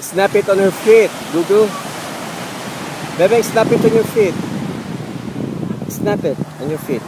snap it on her feet. Gugu. Bebeng, snap it on your feet. Snap it on your feet.